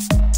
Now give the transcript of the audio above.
you